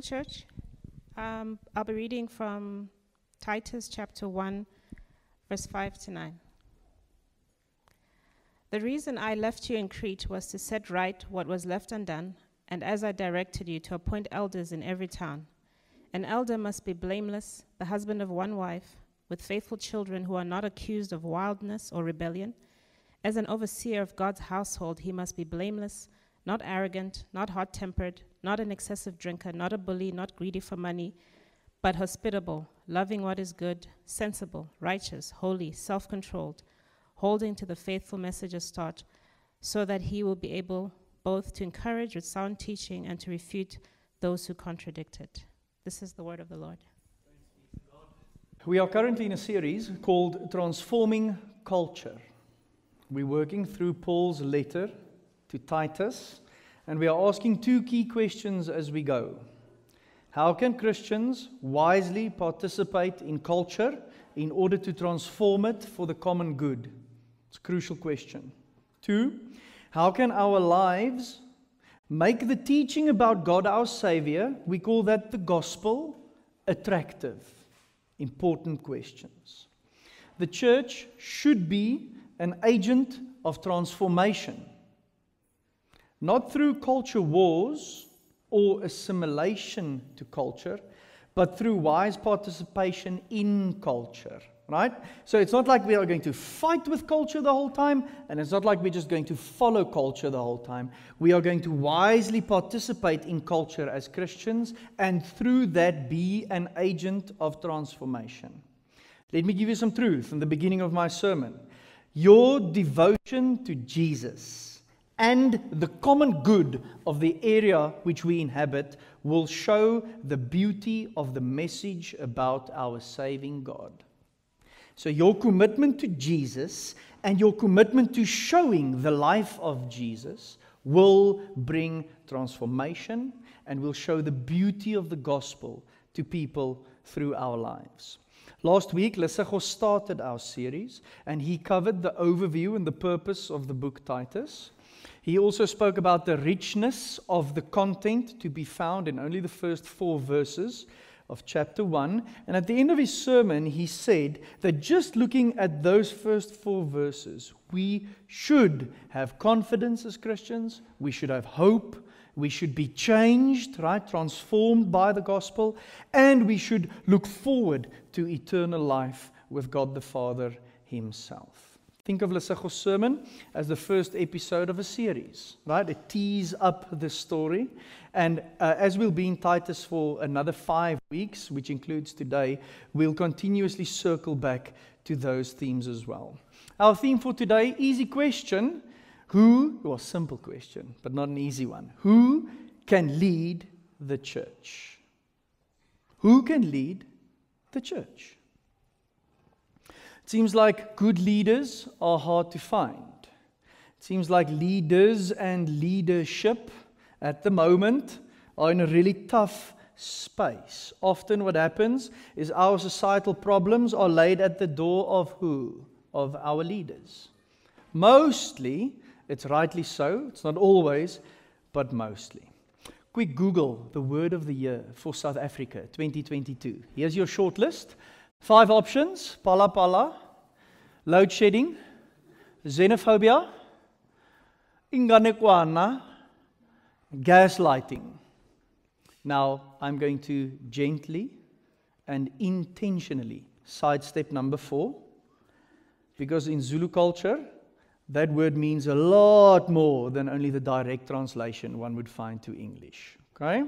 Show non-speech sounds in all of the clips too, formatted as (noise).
Morning, church. Um, I'll be reading from Titus chapter 1, verse 5 to 9. The reason I left you in Crete was to set right what was left undone, and as I directed you, to appoint elders in every town. An elder must be blameless, the husband of one wife, with faithful children who are not accused of wildness or rebellion. As an overseer of God's household, he must be blameless, not arrogant, not hot tempered, not an excessive drinker, not a bully, not greedy for money, but hospitable, loving what is good, sensible, righteous, holy, self controlled, holding to the faithful messages taught, so that he will be able both to encourage with sound teaching and to refute those who contradict it. This is the word of the Lord. We are currently in a series called Transforming Culture. We're working through Paul's letter to Titus, and we are asking two key questions as we go. How can Christians wisely participate in culture in order to transform it for the common good? It's a crucial question. Two, how can our lives make the teaching about God our Savior, we call that the gospel, attractive? Important questions. The church should be an agent of transformation not through culture wars or assimilation to culture, but through wise participation in culture. Right? So it's not like we are going to fight with culture the whole time, and it's not like we're just going to follow culture the whole time. We are going to wisely participate in culture as Christians, and through that be an agent of transformation. Let me give you some truth in the beginning of my sermon. Your devotion to Jesus and the common good of the area which we inhabit will show the beauty of the message about our saving God. So, your commitment to Jesus and your commitment to showing the life of Jesus will bring transformation and will show the beauty of the gospel to people through our lives. Last week, Lesego started our series and he covered the overview and the purpose of the book Titus. He also spoke about the richness of the content to be found in only the first four verses of chapter 1. And at the end of his sermon, he said that just looking at those first four verses, we should have confidence as Christians, we should have hope, we should be changed, right, transformed by the gospel, and we should look forward to eternal life with God the Father Himself. Think of Lesego's sermon as the first episode of a series, right? It tees up the story. And uh, as we'll be in Titus for another five weeks, which includes today, we'll continuously circle back to those themes as well. Our theme for today easy question. Who, well, simple question, but not an easy one. Who can lead the church? Who can lead the church? Seems like good leaders are hard to find. It seems like leaders and leadership at the moment are in a really tough space. Often, what happens is our societal problems are laid at the door of who? Of our leaders. Mostly, it's rightly so, it's not always, but mostly. Quick Google the word of the year for South Africa 2022. Here's your short list. Five options Phala Phala, load shedding, xenophobia, inganekwana, gaslighting. Now, I'm going to gently and intentionally sidestep number four, because in Zulu culture, that word means a lot more than only the direct translation one would find to English. Okay?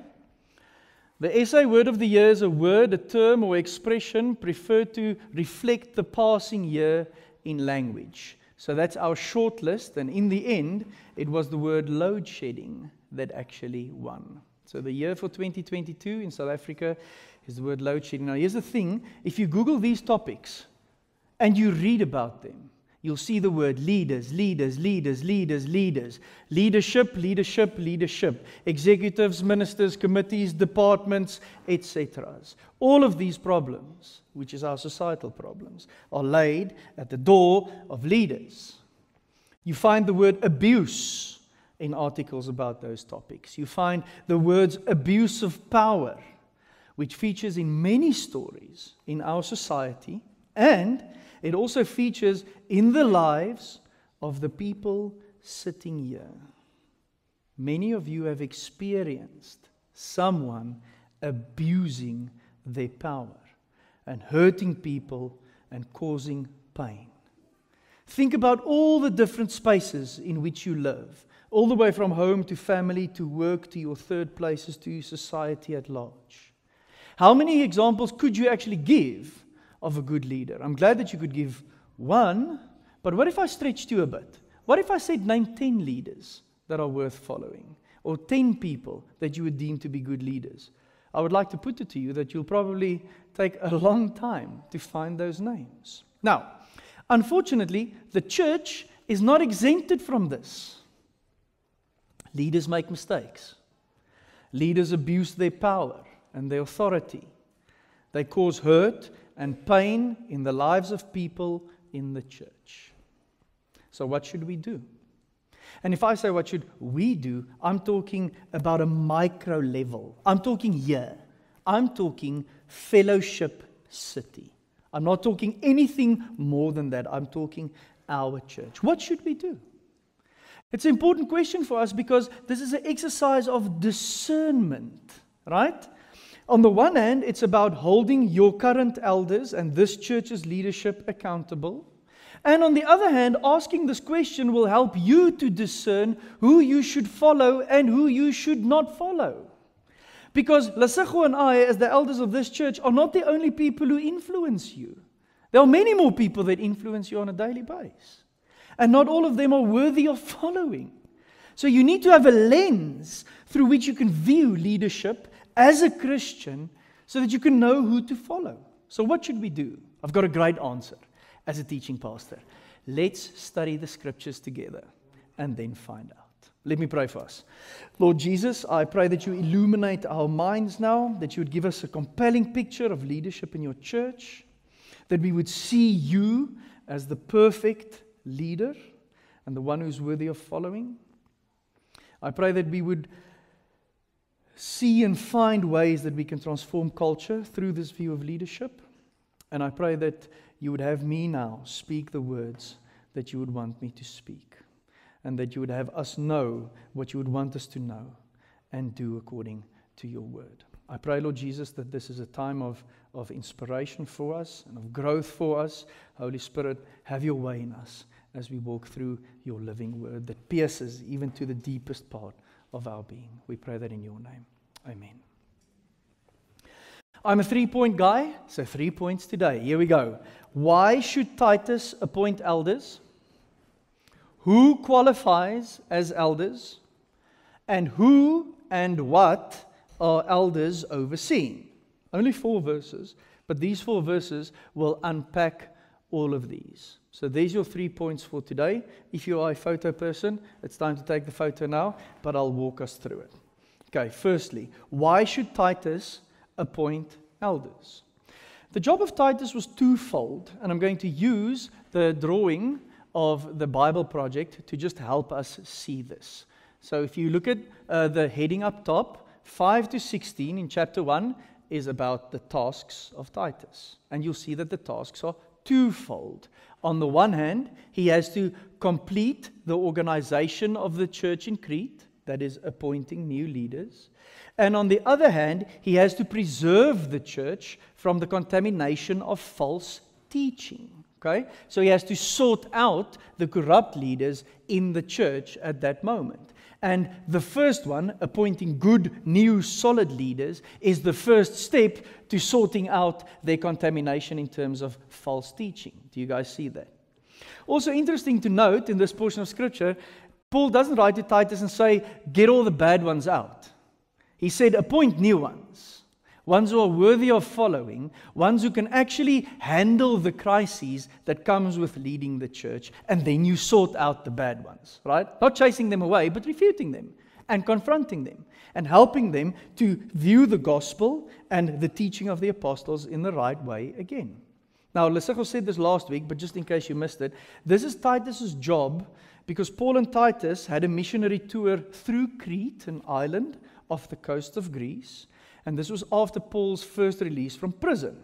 The SA word of the year is a word, a term, or expression preferred to reflect the passing year in language. So that's our short list, and in the end, it was the word load shedding that actually won. So the year for 2022 in South Africa is the word load shedding. Now, here's the thing if you Google these topics and you read about them, you'll see the word leaders, leaders, leaders, leaders, leaders, leadership, leadership, leadership, executives, ministers, committees, departments, etc. All of these problems, which is our societal problems, are laid at the door of leaders. You find the word abuse, in articles about those topics. You find the words abuse of power, which features in many stories in our society, and it also features in the lives of the people sitting here. Many of you have experienced someone abusing their power and hurting people and causing pain. Think about all the different spaces in which you live, all the way from home to family to work to your third places to society at large. How many examples could you actually give of a good leader? I'm glad that you could give one, but what if I stretched you a bit? What if I said name 10 leaders that are worth following, or 10 people that you would deem to be good leaders? I would like to put it to you that you'll probably take a long time to find those names. Now, unfortunately, the church is not exempted from this. Leaders make mistakes. Leaders abuse their power and their authority. They cause hurt and pain in the lives of people in the church. So, what should we do? And if I say what should we do, I'm talking about a micro level. I'm talking here. I'm talking fellowship city. I'm not talking anything more than that. I'm talking our church. What should we do? It's an important question for us because this is an exercise of discernment, right? On the one hand, it's about holding your current elders and this church's leadership accountable. And on the other hand, asking this question will help you to discern who you should follow and who you should not follow. Because Lesego and I, as the elders of this church, are not the only people who influence you. There are many more people that influence you on a daily basis. And not all of them are worthy of following. So you need to have a lens through which you can view leadership as a Christian so that you can know who to follow. So, what should we do? I've got a great answer as a teaching pastor. Let's study the scriptures together and then find out. Let me pray for us. Lord Jesus, I pray that you illuminate our minds now, that you would give us a compelling picture of leadership in your church, that we would see you as the perfect leader and the one who's worthy of following. I pray that we would see and find ways that we can transform culture through this view of leadership. And I pray that you would have me now speak the words that you would want me to speak, and that you would have us know what you would want us to know and do according to your word. I pray, Lord Jesus, that this is a time of, of inspiration for us and of growth for us. Holy Spirit, have your way in us as we walk through your living word that pierces even to the deepest part of our being. We pray that in your name. Amen. I'm a three point guy, so three points today. Here we go. Why should Titus appoint elders? Who qualifies as elders? And who and what are elders overseeing? Only four verses, but these four verses will unpack all of these. So there's your three points for today. If you are a photo person, it's time to take the photo now, but I'll walk us through it. Okay, firstly, why should Titus appoint elders? The job of Titus was twofold, and I'm going to use the drawing of the Bible project to just help us see this. So if you look at uh, the heading up top, 5 to 16 in chapter 1 is about the tasks of Titus. And you'll see that the tasks are twofold. On the one hand, he has to complete the organization of the church in Crete, that is, appointing new leaders. And on the other hand, he has to preserve the church from the contamination of false teaching. Okay? So he has to sort out the corrupt leaders in the church at that moment. And the first one, appointing good, new, solid leaders, is the first step to sorting out their contamination in terms of false teaching. Do you guys see that? Also, interesting to note in this portion of scripture, Paul doesn't write to Titus and say, get all the bad ones out. He said, appoint new ones, ones who are worthy of following, ones who can actually handle the crises that comes with leading the church, and then you sort out the bad ones, right? Not chasing them away, but refuting them and confronting them and helping them to view the gospel and the teaching of the apostles in the right way again. Now, Lesego said this last week, but just in case you missed it, this is Titus's job because Paul and Titus had a missionary tour through Crete, an island off the coast of Greece, and this was after Paul's first release from prison.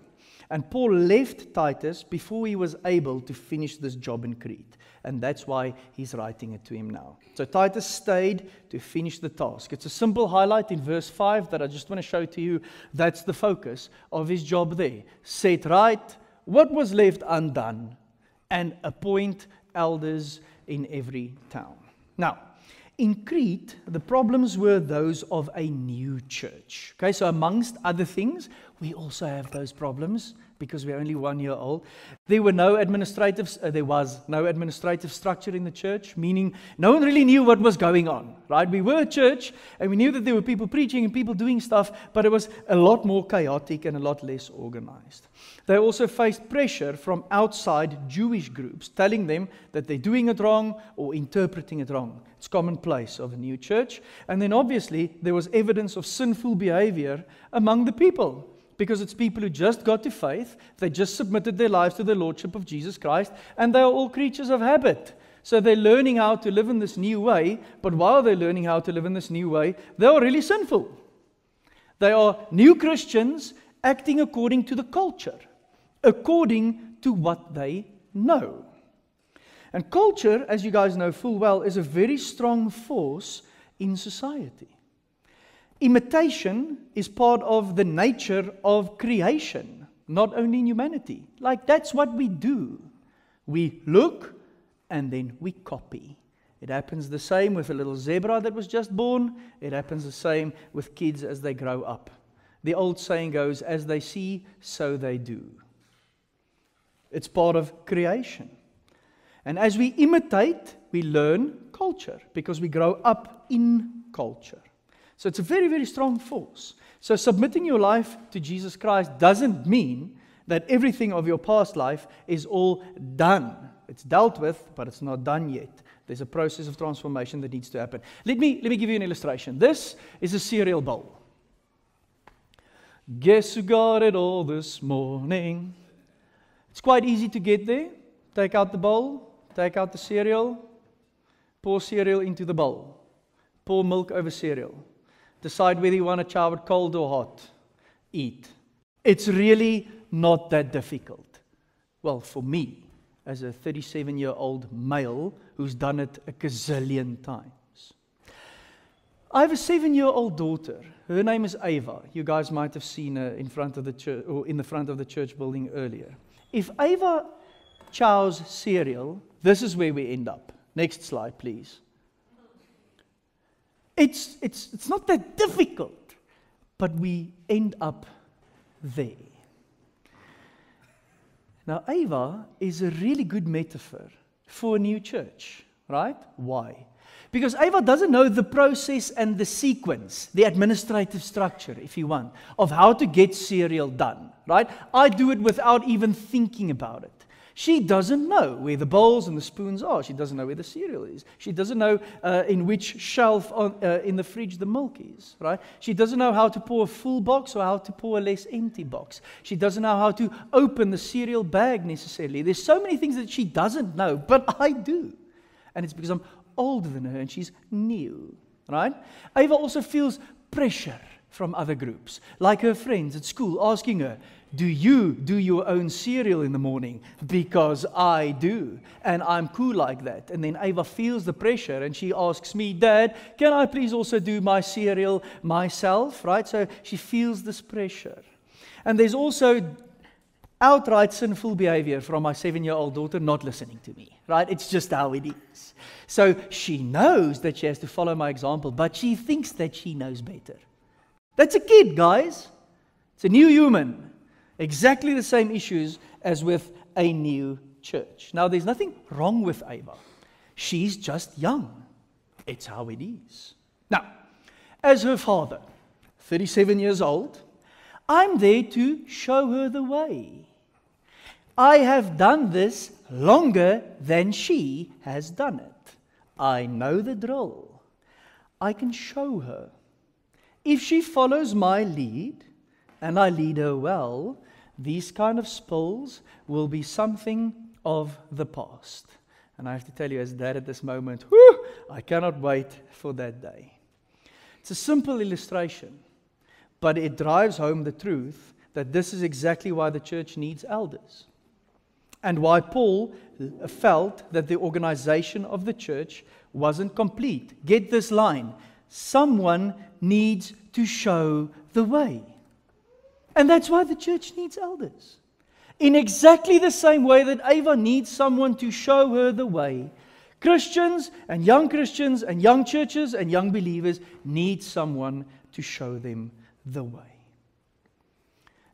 And Paul left Titus before he was able to finish this job in Crete. And that's why he's writing it to him now. So Titus stayed to finish the task. It's a simple highlight in verse 5 that I just want to show to you. That's the focus of his job there. Set right what was left undone and appoint elders in every town. Now, in Crete, the problems were those of a new church. Okay, so amongst other things, we also have those problems because we're only one year old. There were no administrative, uh, there was no administrative structure in the church, meaning no one really knew what was going on, right? We were a church and we knew that there were people preaching and people doing stuff, but it was a lot more chaotic and a lot less organized. They also faced pressure from outside Jewish groups telling them that they're doing it wrong or interpreting it wrong. It's commonplace of a new church. And then obviously there was evidence of sinful behavior among the people because it's people who just got to faith, they just submitted their lives to the Lordship of Jesus Christ, and they are all creatures of habit. So they're learning how to live in this new way, but while they're learning how to live in this new way, they are really sinful. They are new Christians acting according to the culture, according to what they know. And culture, as you guys know full well, is a very strong force in society. Imitation is part of the nature of creation, not only in humanity. Like that's what we do. We look and then we copy. It happens the same with a little zebra that was just born. It happens the same with kids as they grow up. The old saying goes, as they see, so they do. It's part of creation. And as we imitate, we learn culture because we grow up in culture. So it's a very, very strong force. So submitting your life to Jesus Christ doesn't mean that everything of your past life is all done. It's dealt with, but it's not done yet. There's a process of transformation that needs to happen. Let me, let me give you an illustration. This is a cereal bowl. Guess who got it all this morning? It's quite easy to get there. Take out the bowl, take out the cereal, pour cereal into the bowl, pour milk over cereal. Decide whether you want a shower cold or hot. Eat. It's really not that difficult. Well, for me, as a 37 year old male who's done it a gazillion times. I have a seven year old daughter. Her name is Ava. You guys might have seen her in front of the church or in the front of the church building earlier. If Ava chows cereal, this is where we end up. Next slide, please. It's, it's, it's not that difficult, but we end up there. Now, Ava is a really good metaphor for a new church, right? Why? Because Ava doesn't know the process and the sequence, the administrative structure, if you want, of how to get cereal done, right? I do it without even thinking about it. She doesn't know where the bowls and the spoons are. She doesn't know where the cereal is. She doesn't know uh, in which shelf on, uh, in the fridge the milk is, right? She doesn't know how to pour a full box or how to pour a less empty box. She doesn't know how to open the cereal bag necessarily. There's so many things that she doesn't know, but (laughs) I do. And it's because I'm older than her and she's new, right? Ava also feels pressure from other groups, like her friends at school asking her, do you do your own cereal in the morning? Because I do. And I'm cool like that. And then Ava feels the pressure and she asks me, Dad, can I please also do my cereal myself? Right? So she feels this pressure. And there's also outright sinful behavior from my seven year old daughter not listening to me. Right? It's just how it is. So she knows that she has to follow my example, but she thinks that she knows better. That's a kid, guys. It's a new human. Exactly the same issues as with a new church. Now, there's nothing wrong with Ava. She's just young. It's how it is. Now, as her father, 37 years old, I'm there to show her the way. I have done this longer than she has done it. I know the drill. I can show her. If she follows my lead, and I lead her well, these kind of spills will be something of the past. And I have to tell you, as dad at this moment, whew, I cannot wait for that day. It's a simple illustration, but it drives home the truth that this is exactly why the church needs elders. And why Paul felt that the organization of the church wasn't complete. Get this line someone needs to show the way. And that's why the church needs elders. In exactly the same way that Ava needs someone to show her the way, Christians and young Christians and young churches and young believers need someone to show them the way.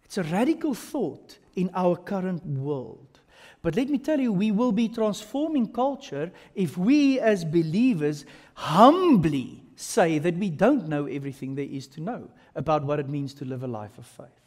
It's a radical thought in our current world. But let me tell you, we will be transforming culture if we as believers humbly say that we don't know everything there is to know about what it means to live a life of faith.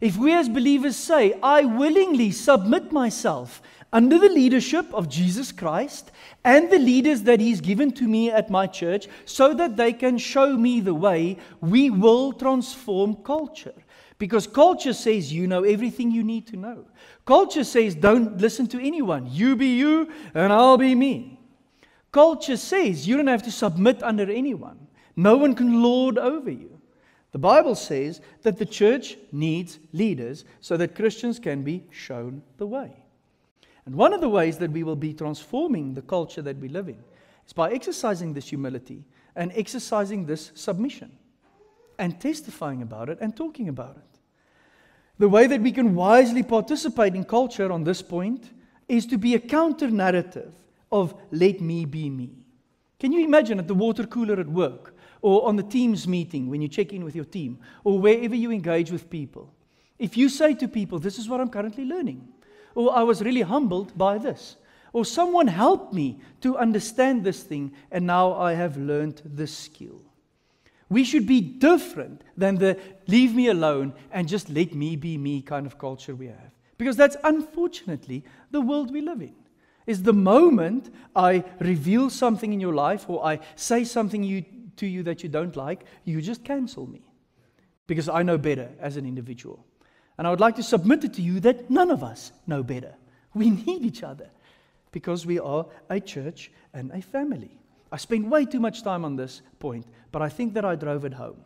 If we as believers say, I willingly submit myself under the leadership of Jesus Christ and the leaders that He's given to me at my church so that they can show me the way, we will transform culture. Because culture says you know everything you need to know. Culture says don't listen to anyone. You be you and I'll be me. Culture says you don't have to submit under anyone. No one can lord over you. The Bible says that the church needs leaders so that Christians can be shown the way. And one of the ways that we will be transforming the culture that we live in is by exercising this humility and exercising this submission and testifying about it and talking about it. The way that we can wisely participate in culture on this point is to be a counter narrative of let me be me. Can you imagine at the water cooler at work or on the Teams meeting when you check in with your team, or wherever you engage with people, if you say to people, This is what I'm currently learning, or I was really humbled by this, or someone helped me to understand this thing, and now I have learned this skill. We should be different than the leave me alone and just let me be me kind of culture we have. Because that's unfortunately the world we live in. Is the moment I reveal something in your life or I say something you to you that you don't like, you just cancel me because I know better as an individual. And I would like to submit it to you that none of us know better. We (laughs) need each other because we are a church and a family. I spent way too much time on this point, but I think that I drove it home.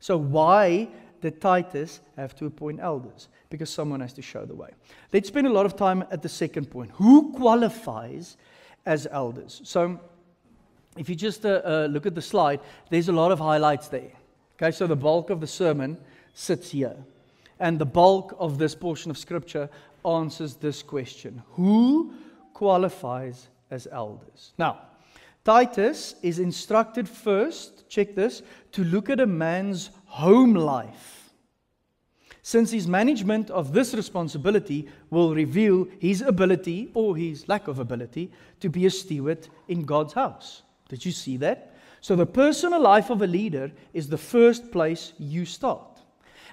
So, why did Titus have to appoint elders? Because someone has to show the way. Let's spend a lot of time at the second point. Who qualifies as elders? So, if you just uh, uh, look at the slide, there's a lot of highlights there. Okay, so the bulk of the sermon sits here. And the bulk of this portion of scripture answers this question Who qualifies as elders? Now, Titus is instructed first, check this, to look at a man's home life. Since his management of this responsibility will reveal his ability or his lack of ability to be a steward in God's house. Did you see that? So, the personal life of a leader is the first place you start.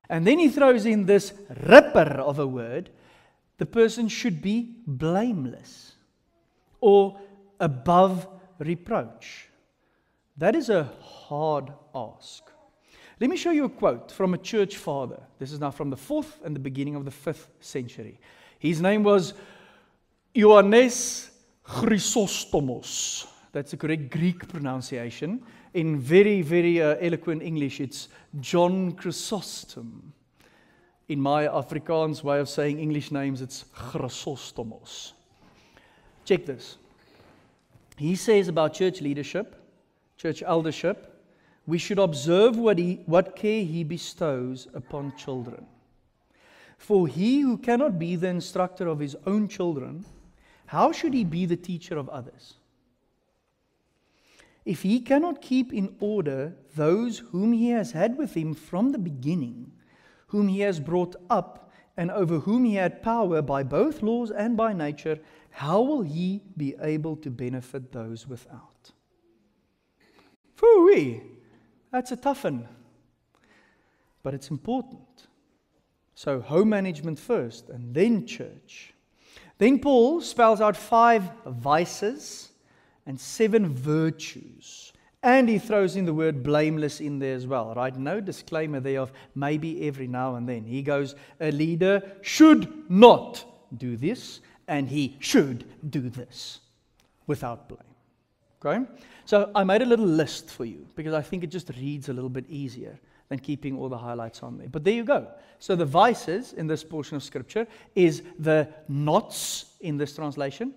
And then he throws in this ripper of a word the person should be blameless or above reproach. That is a hard ask. Let me show you a quote from a church father. This is now from the fourth and the beginning of the fifth century. His name was Ioannes Chrysostomos. That's the correct Greek pronunciation. In very, very uh, eloquent English, it's John Chrysostom. In my Afrikaans way of saying English names, it's Chrysostomos. Check this. He says about church leadership, church eldership, we should observe what, he, what care he bestows upon children. For he who cannot be the instructor of his own children, how should he be the teacher of others? If he cannot keep in order those whom he has had with him from the beginning, whom he has brought up, and over whom he had power by both laws and by nature, how will he be able to benefit those without? Phooey! That's a tough one. But it's important. So, home management first, and then church. Then Paul spells out five vices and seven virtues. And he throws in the word blameless in there as well, right? No disclaimer there of maybe every now and then. He goes, a leader should not do this, and he should do this. without blame. Okay? So I made a little list for you because I think it just reads a little bit easier than keeping all the highlights on there. But there you go. So the vices in this portion of scripture is the knots in this translation,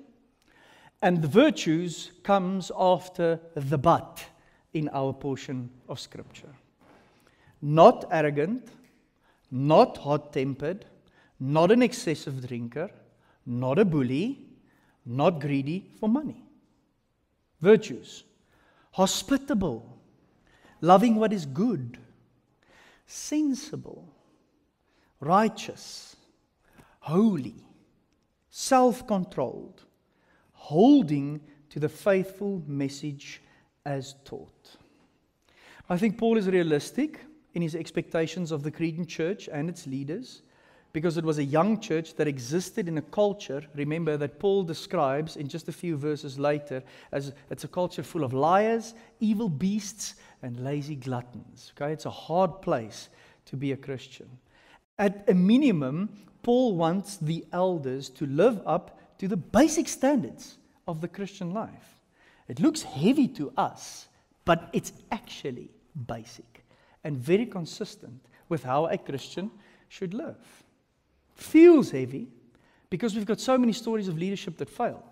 and the virtues comes after the but in our portion of scripture. Not arrogant, not hot-tempered, not an excessive drinker, not a bully, not greedy for money. Virtues. Hospitable, loving what is good, sensible, righteous, holy, self controlled, holding to the faithful message as taught. I think Paul is realistic in his expectations of the Cretan church and its leaders because it was a young church that existed in a culture, remember, that Paul describes in just a few verses later as it's a culture full of liars, evil beasts, and lazy gluttons. Okay, it's a hard place to be a Christian. At a minimum, Paul wants the elders to live up to the basic standards of the Christian life. It looks heavy to us, but it's actually basic and very consistent with how a Christian should live feels heavy because we've got so many stories of leadership that fail.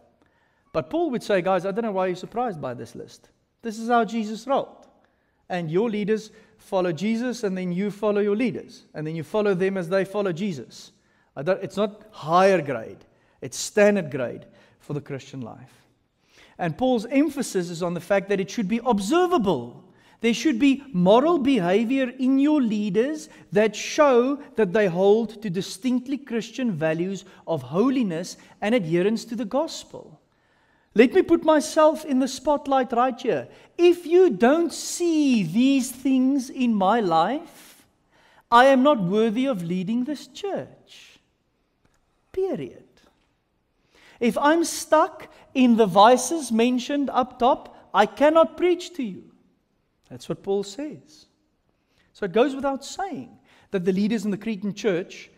But Paul would say, guys, I don't know why you're surprised by this list. This is how Jesus rolled. And your leaders follow Jesus, and then you follow your leaders. And then you follow them as they follow Jesus. it's not higher grade, it's standard grade for the Christian life. And Paul's emphasis is on the fact that it should be observable. There should be moral behavior in your leaders that show that they hold to distinctly Christian values of holiness and adherence to the gospel. Let me put myself in the spotlight right here. If you don't see these things in my life, I am not worthy of leading this church. Period. If I'm stuck in the vices mentioned up top, I cannot preach to you. That's what Paul says. So it goes without saying that the leaders in the Cretan church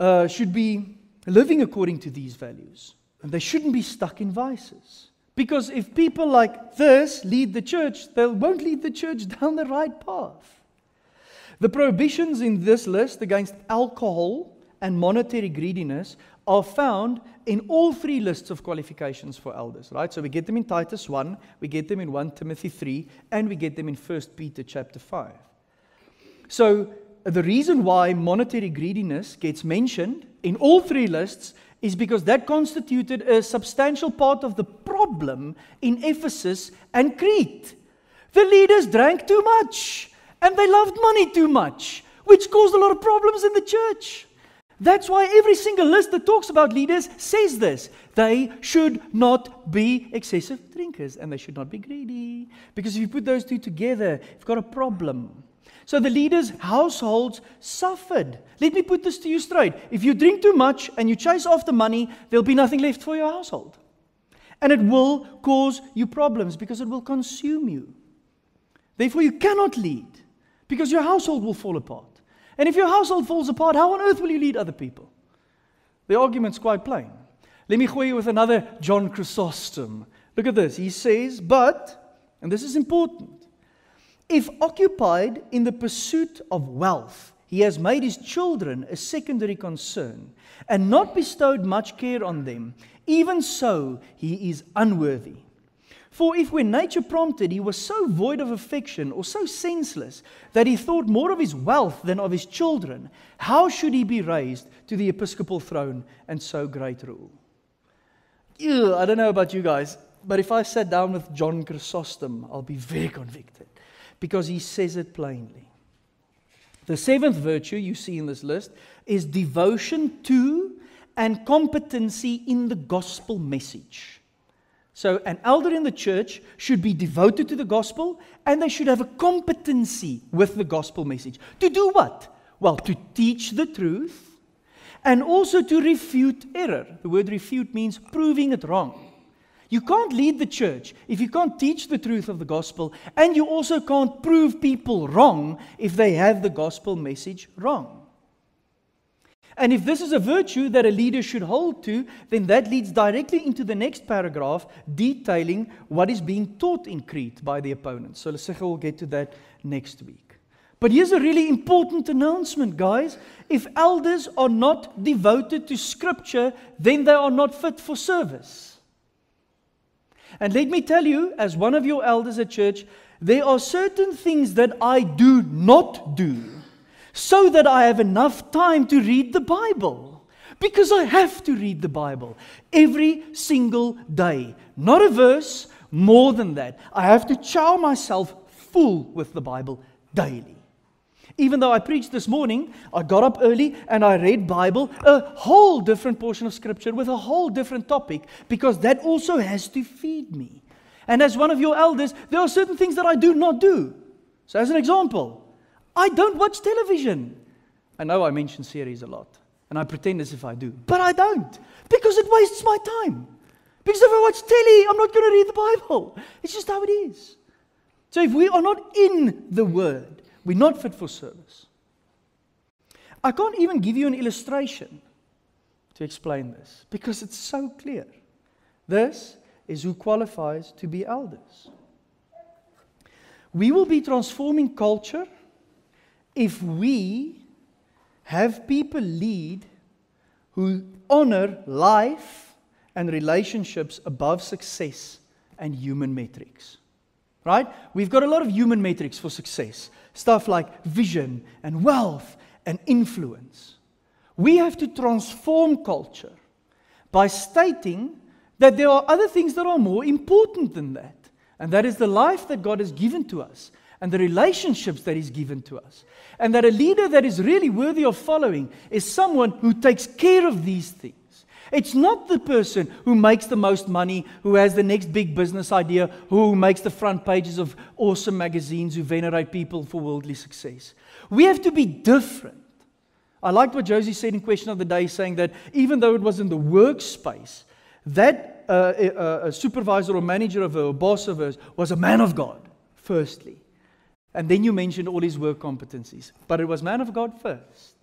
uh, should be living according to these values. And they shouldn't be stuck in vices. Because if people like this lead the church, they won't lead the church (laughs) down the right path. The prohibitions in this list against alcohol and monetary greediness are found in all three lists of qualifications for elders, right? So we get them in Titus 1, we get them in 1 Timothy 3, and we get them in 1 Peter chapter 5. So the reason why monetary greediness gets mentioned in all three lists is because that constituted a substantial part of the problem in Ephesus and Crete. The leaders drank too much and they loved money too much, which caused a lot of problems in the church. That's why every single list that talks about leaders says this. They should not be excessive drinkers and they should not be greedy. Because if you put those two together, you've got a problem. So the leaders' households suffered. Let me put this to you straight. If you drink too much and you chase after money, there'll be nothing left for your household. And it will cause you problems because it will consume you. Therefore, you cannot lead because your household will fall apart. And if your household falls apart, how on earth will you lead other people? The argument's quite plain. Let me go you with another John Chrysostom. Look at this. He says, But, and this is important, if occupied in the pursuit of wealth, he has made his children a secondary concern and not bestowed much care on them, even so he is unworthy. For if when nature prompted he was so void of affection or so senseless that he thought more of his wealth than of his children, how should he be raised to the episcopal throne and so great rule? Ew, I don't know about you guys, but if I sat down with John Chrysostom, I'll be very convicted because he says it plainly. The seventh virtue you see in this list is devotion to and competency in the gospel message. So, an elder in the church should be devoted to the gospel and they should have a competency with the gospel message. To do what? Well, to teach the truth and also to refute error. The word refute means proving it wrong. You can't lead the church if you can't teach the truth of the gospel, and you also can't prove people wrong if they have the gospel message wrong. And if this is a virtue that a leader should hold to, then that leads directly into the next paragraph detailing what is being taught in Crete by the opponents. So Lesego will get to that next week. But here's a really important announcement, guys. If elders are not devoted to scripture, then they are not fit for service. And let me tell you, as one of your elders at church, there are certain things that I do not do so that I have enough time to read the Bible. Because I have to read the Bible every single day. Not a verse, more than that. I have to chow myself full with the Bible daily. Even though I preached this morning, I got up early and I read Bible, a whole different portion of scripture with a whole different topic because that also has to feed me. And as one of your elders, there are certain things that I do not do. So as an example, I don't watch television. I know I mention series a lot, and I pretend as if I do, but I don't because it wastes my time. Because if I watch telly, I'm not going to read the Bible. It's just how it is. So if we are not in the Word, we're not fit for service. I can't even give you an illustration to explain this because it's so clear. This is who qualifies to be elders. We will be transforming culture if we have people lead who honor life and relationships above success and human metrics. Right? We've got a lot of human metrics for success. Stuff like vision and wealth and influence. We have to transform culture by stating that there are other things that are more important than that. And that is the life that God has given to us and the relationships that He's given to us. And that a leader that is really worthy of following is someone who takes care of these things. It's not the person who makes the most money, who has the next big business idea, who makes the front pages of awesome magazines, who venerate people for worldly success. We have to be different. I liked what Josie said in Question of the Day, saying that even though it was in the workspace, that uh, a, a supervisor or manager of her, or boss of hers, was a man of God, firstly. And then you mentioned all his work competencies. But it was man of God first.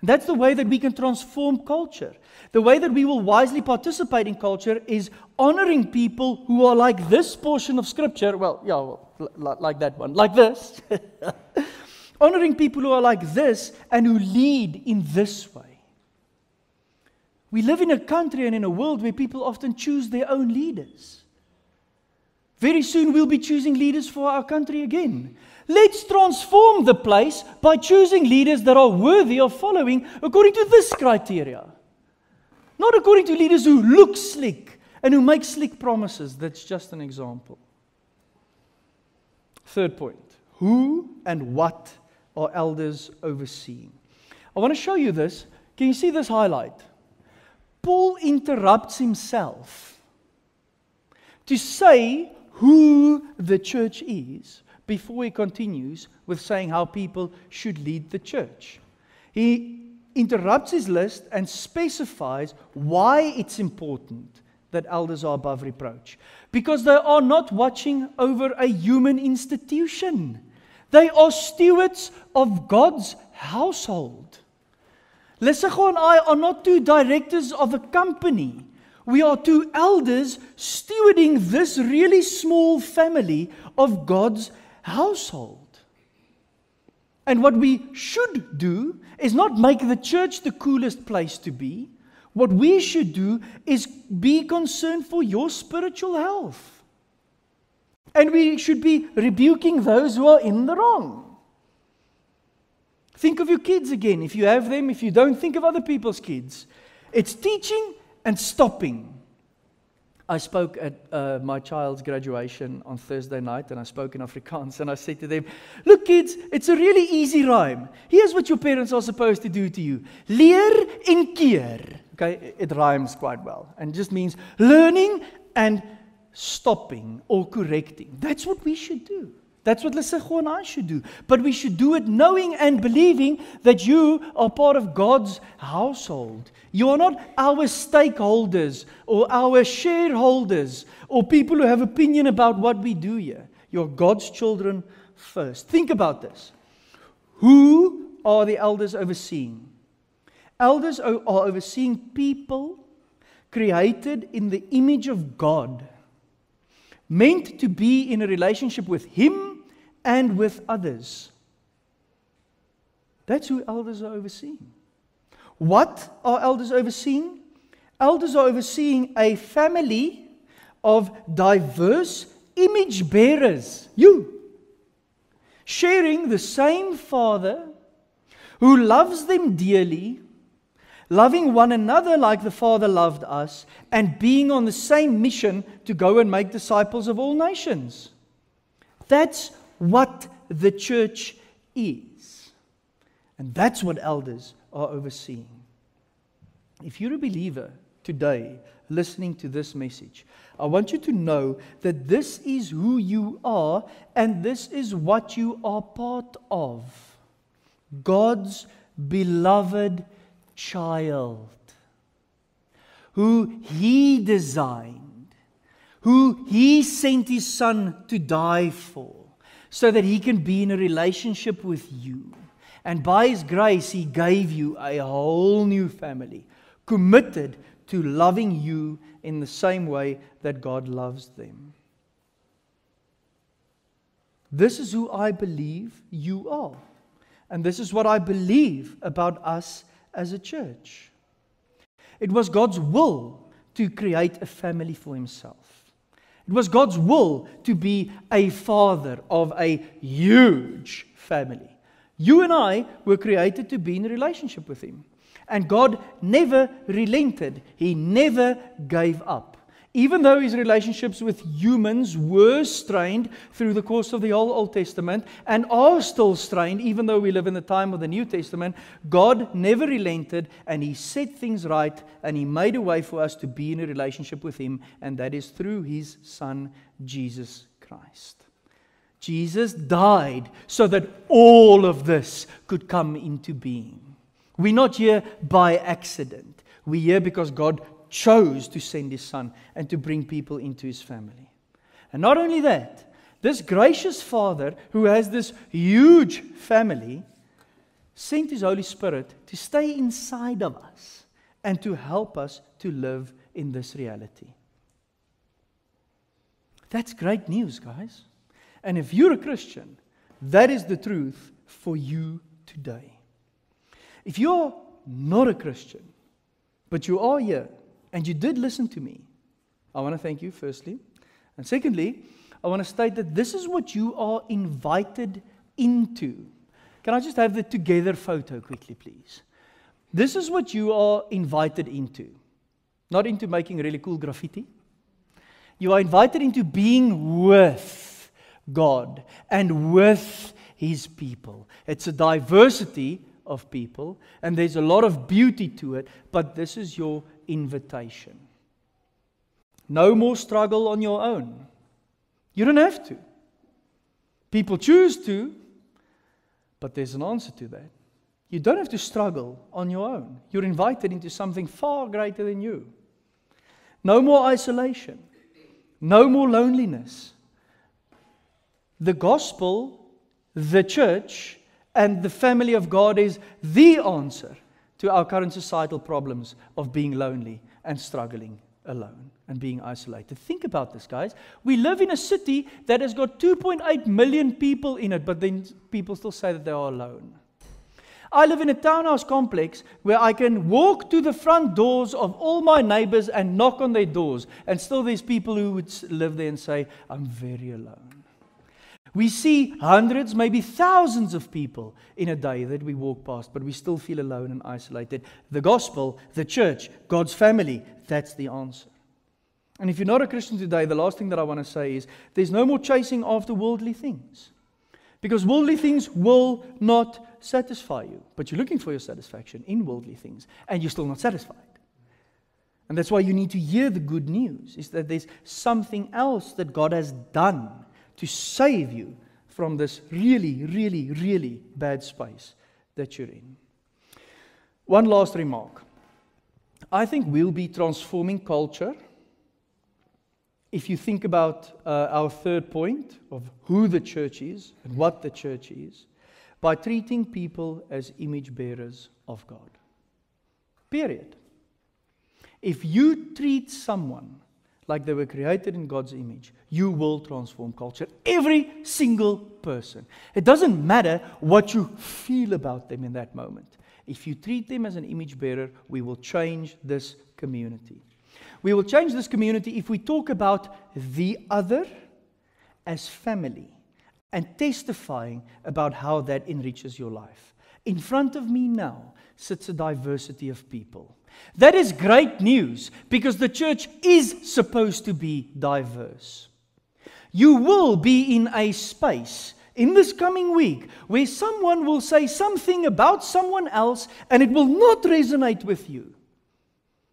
And that's the way that we can transform culture. The way that we will wisely participate in culture is honoring people who are like this portion of scripture. Well, yeah, well, like that one, like this. (laughs) honoring people who are like this and who lead in this way. We live in a country and in a world where people often choose their own leaders. Very soon we'll be choosing leaders for our country again. Let's transform the place by choosing leaders that are worthy of following according to this criteria. Not according to leaders who look slick and who make slick promises. That's just an example. Third point who and what are elders overseeing? I want to show you this. Can you see this highlight? Paul interrupts himself to say who the church is before he continues with saying how people should lead the church. He interrupts his list and specifies why it's important that elders are above reproach. Because they are not watching over a human institution, they are stewards of God's household. Lesego and I are not two directors of a company we are two elders stewarding this really small family of God's household. And what we should do is not make the church the coolest place to be. What we should do is be concerned for your spiritual health. And we should be rebuking those who are in the wrong. Think of your kids again. If you have them, if you don't, think of other people's kids. It's teaching and stopping. I spoke at uh, my child's graduation on Thursday night and I spoke in (laughs) Afrikaans and I said to them, Look, kids, it's a really easy rhyme. Here's what your parents are supposed to do to you leer en keer. Okay, it rhymes quite well and just means learning and stopping or correcting. That's what we should do. That's what Lesego and I should do. But we should do it knowing and believing that you are part of God's household. You are not our stakeholders or our shareholders or people who have opinion about what we do here. You're God's children first. Think about this. Who are the elders overseeing? Elders are overseeing people created in the image of God, meant to be in a relationship with Him and with others. That's who elders are overseeing. What are elders overseeing? Elders are overseeing a family of diverse image bearers. You. Sharing the same Father who loves them dearly, loving one another like the Father loved us, and being on the same mission to go and make disciples of all nations. That's what the church is. And that's what elders are overseeing. If you're a believer today listening to this message, I want you to know that this is who you are and this is what you are part of God's beloved child, who He designed, who He sent His Son to die for, so that He can be in a relationship with you. And by His grace, He gave you a whole new family, committed to loving you in the same way that God loves them. This is who I believe you are. And this is what I believe about us as a church. It was God's will to create a family for Himself. It was God's will to be a father of a huge family. You and I were created to be in a relationship with Him. And God never relented, He never gave up. Even though his relationships with humans were strained through the course of the whole Old Testament and are still strained, even though we live in the time of the New Testament, God never relented and he set things right and he made a way for us to be in a relationship with him, and that is through his Son, Jesus Christ. Jesus died so that all of this could come into being. We're not here by accident. We're here because God chose to send his son and to bring people into his family. And not only that, this gracious Father, who has this huge family, sent his Holy Spirit to stay inside of us and to help us to live in this reality. That's great news, guys. And if you're a Christian, that is the truth for you today. If you're not a Christian, but you are here and you did listen to me, I want to thank you, firstly. And secondly, I want to state that this is what you are invited into. Can I just have the together photo quickly, please? This is what you are invited into. Not into making really cool graffiti. You are invited into being with God and with His people. It's a diversity of people, and there's a lot of beauty to it, but this is your invitation. No more struggle on your own. You don't have to. People choose to, but there's an answer to that. You don't have to struggle on your own. You're invited into something far greater than you. No more isolation, no more loneliness. The gospel, the church, and the family of God is the answer to our current societal problems of being lonely and struggling alone and being isolated. Think about this, guys. We live in a city that has got 2.8 million people in it, but then people still say that they are alone. I live in a townhouse complex where I can walk to the front doors of all my neighbors and knock on their doors, and still there's people who would live there and say, I'm very alone. We see hundreds, maybe thousands of people in a day that we walk past, but we still feel alone and isolated. The gospel, the church, God's family, that's the answer. And if you're not a Christian today, the last thing that I want to say is there's no more chasing after worldly things. Because worldly things will not satisfy you. But you're looking for your satisfaction in worldly things, and you're still not satisfied. And that's why you need to hear the good news is that there's something else that God has done to save you from this really, really, really bad space that you're in. One last remark. I think we'll be transforming culture if you think about uh, our third point of who the church is and what the church is, by treating people as image bearers of God. Period. If you treat someone like they were created in God's image, you will transform culture. Every single person. It doesn't matter what you feel about them in that moment. If you treat them as an image bearer, we will change this community. We will change this community if we talk about the other as family and testifying about how that enriches your life. In front of me now sits a diversity of people. That is great news because the church is supposed to be diverse. You will be in a space in this coming week where someone will say something about someone else and it will not resonate with you.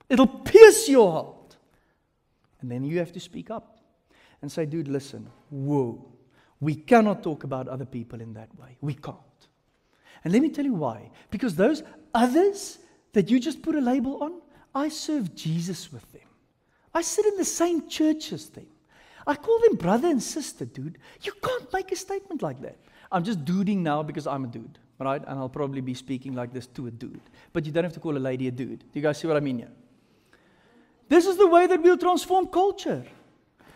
It'll pierce your heart. And then you have to speak up and say, dude, listen, whoa, we cannot talk about other people in that way. We can't. And let me tell you why. Because those others that you just put a label on, I serve Jesus with them. I sit in the same church as them. I call them brother and sister, dude. You can't make a statement like that. I'm just duding now because I'm a dude, right? And I'll probably be speaking like this to a dude. But you don't have to call a lady a dude. Do you guys see what I mean here? This is the way that we'll transform culture.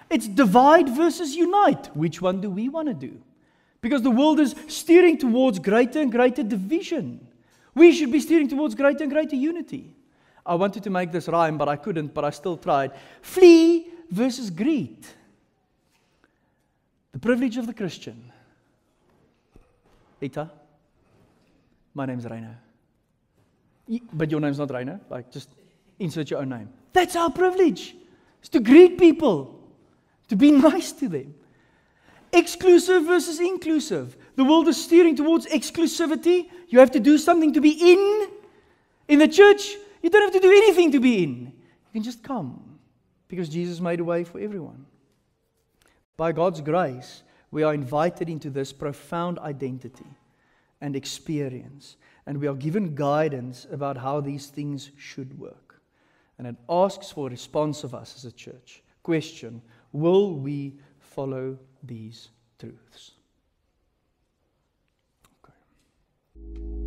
It's divide versus unite. Which one do we want to do? Because the world is steering towards greater and greater division. We should be steering towards greater and greater unity. I wanted to make this rhyme, but I couldn't, but I still tried. Flee versus greet. The privilege of the Christian. Eta, my name's Rainer. But your name's not Rainer. Like, just insert your own name. That's our privilege. It's to greet people, to be (laughs) nice to them. Exclusive versus inclusive. The world is steering towards exclusivity. You have to do something to be in. In the church, you don't have to do anything to be in. You can just come because Jesus made a way for everyone. By God's grace, we are invited into this profound identity and experience, and we are given guidance about how these things should work. And it asks for a response of us as a church. Question Will we follow these truths. Okay.